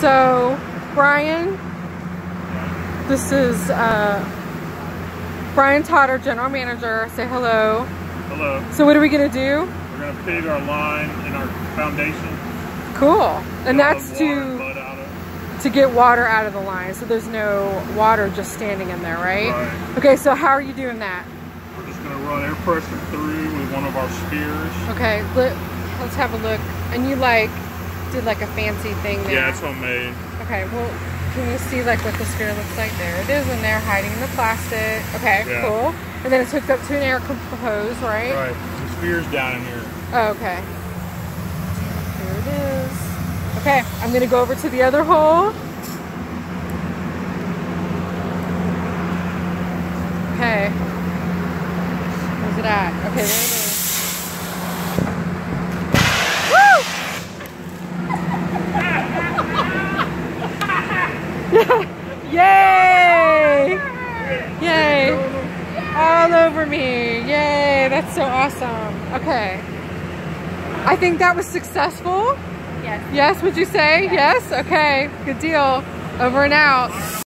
So, Brian, this is uh, Brian our General Manager. Say hello. Hello. So what are we gonna do? We're gonna feed our line and our foundation. Cool. And that's to and mud out of to get water out of the line, so there's no water just standing in there, right? Right. Okay. So how are you doing that? We're just gonna run air pressure through with one of our spheres. Okay. Let, let's have a look. And you like did like a fancy thing there. Yeah, it's homemade. Okay, well, can you see like what the sphere looks like? There it is in there, hiding in the plastic. Okay, Yeah. cool. And then it's hooked up to an air hose, right? Right. The sphere's down in here. Oh, okay. Here it is. Okay, I'm gonna go over to the other hole. Okay. Where's it at? Okay, there it is. Woo! Yay! Yay! All over me. Yay, that's so awesome. Okay. I think that was successful. Yes. Yes, would you say? Yes? Okay, good deal. Over and out.